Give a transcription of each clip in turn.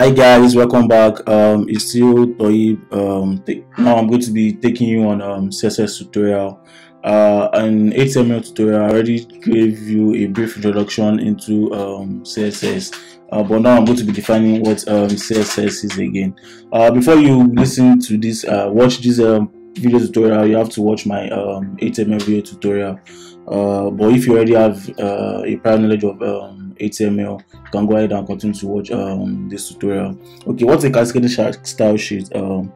Hi guys, welcome back. Um, it's still Toyib. Um, now I'm going to be taking you on um, CSS tutorial. Uh, an HTML tutorial. I already gave you a brief introduction into um, CSS, uh, but now I'm going to be defining what um, CSS is again. Uh, before you listen to this, uh, watch this um, video tutorial. You have to watch my um, HTML video tutorial. Uh, but if you already have uh, a prior knowledge of um, HTML, you can go ahead and continue to watch um, this tutorial. Okay, what's a cascading style sheet? Um,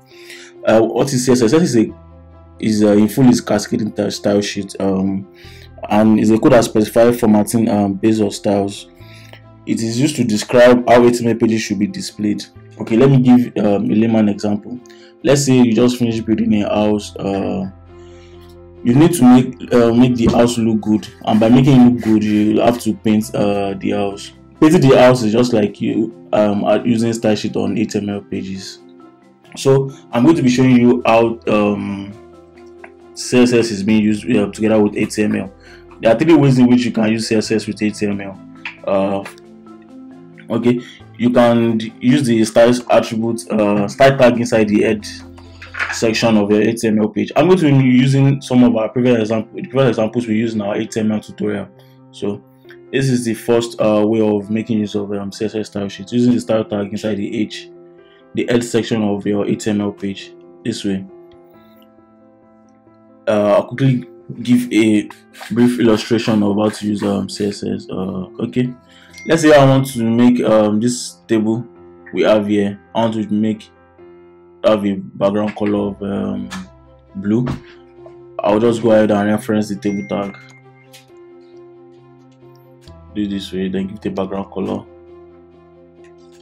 uh, what is CSS? CSS is a is uh, in full is cascading style sheet um, and is a code that specifies formatting um, based on styles. It is used to describe how HTML pages should be displayed. Okay, let me give um, a layman example. Let's say you just finished building a house. Uh, you need to make uh, make the house look good. And by making it look good you have to paint uh, the house. Painting the house is just like you um, are using style sheet on html pages. So i'm going to be showing you how um, css is being used uh, together with html there are three ways in which you can use css with html uh, okay you can use the styles attribute uh, style tag inside the head section of your HTML page. I'm going to be using some of our previous example, previous examples we use in our HTML tutorial. So this is the first uh, way of making use of um, CSS style sheet using the style tag inside the H, the head section of your HTML page. This way. Uh, I'll quickly give a brief illustration of how to use um, CSS. Uh, okay, let's say I want to make um, this table we have here. I want to make have a background color of um, blue I'll just go ahead and reference the table tag. Do this way then give the background color.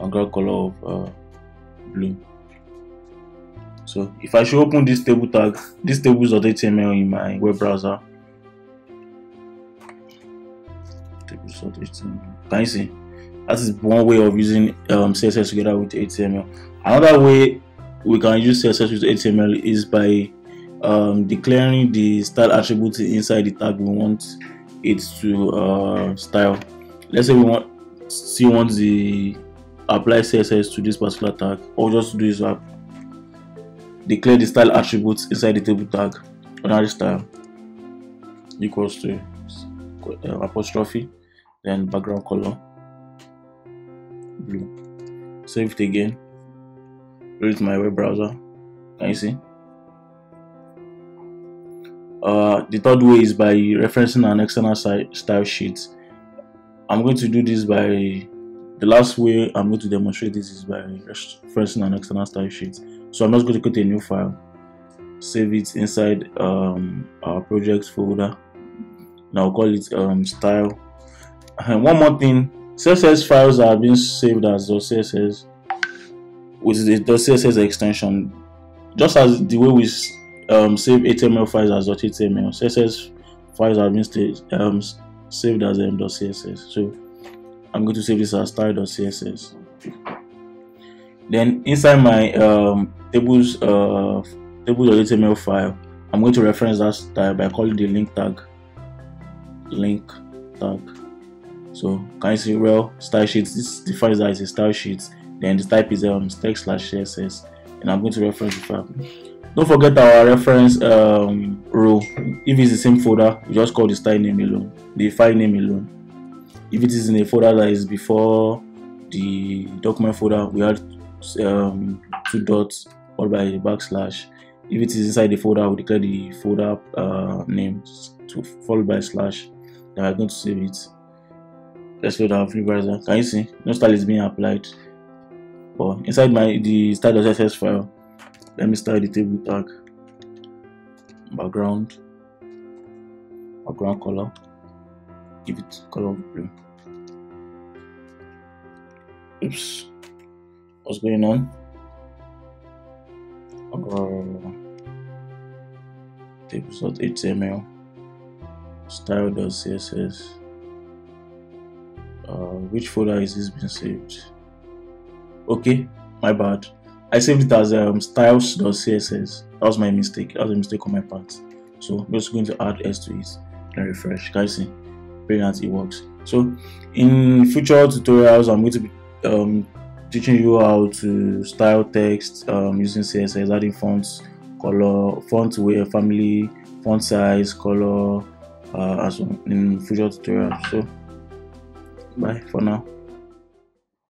Background color of uh, blue. So if I should open this table tag this table tables.html in my web browser. Can you see? That is one way of using um, CSS together with HTML another way we can use CSS with HTML is by um, declaring the style attribute inside the tag we want it to uh, style. Let's say we want see want the apply CSS to this particular tag, or just do is uh, declare the style attributes inside the table tag another style equals to uh, apostrophe then background color blue. Save it again read my web browser. Can you see? Uh, the third way is by referencing an external style sheet. I'm going to do this by the last way I'm going to demonstrate this is by referencing an external style sheet. So I'm just going to create a new file save it inside um, our projects folder. Now call it um, style. And one more thing CSS files are being saved as .css with the CSS extension, just as the way we um, save HTML files as .html, CSS files have staged, um, saved as m.css. So I'm going to save this as style.css. Then inside my um, tables uh, tables.html file, I'm going to reference that style by calling the link tag. Link tag. So can you see well style sheet? This defines that as a style sheet then the type is um, text slash css and i'm going to reference the file. Don't forget our reference um, row. If it's the same folder you just call the style name alone the file name alone. If it is in a folder that is before the document folder we add um, two dots followed by a backslash. If it is inside the folder we declare the folder uh, name to followed by slash then we're going to save it. Let's load our free browser. Can you see? No style is being applied but inside my the style.css file let me start the table tag. Background. Background color. Give it color blue. Oops. What's going on? Uh, tables.html style.css uh, which folder is this being saved okay my bad. I saved it as um, styles.css that was my mistake. That was a mistake on my part. So i'm just going to add s to it. And refresh. Guys see? Brilliant it works. So in future tutorials i'm going to be um, teaching you how to style text um, using css adding fonts color font weight family font size color uh, as in future tutorials. So bye for now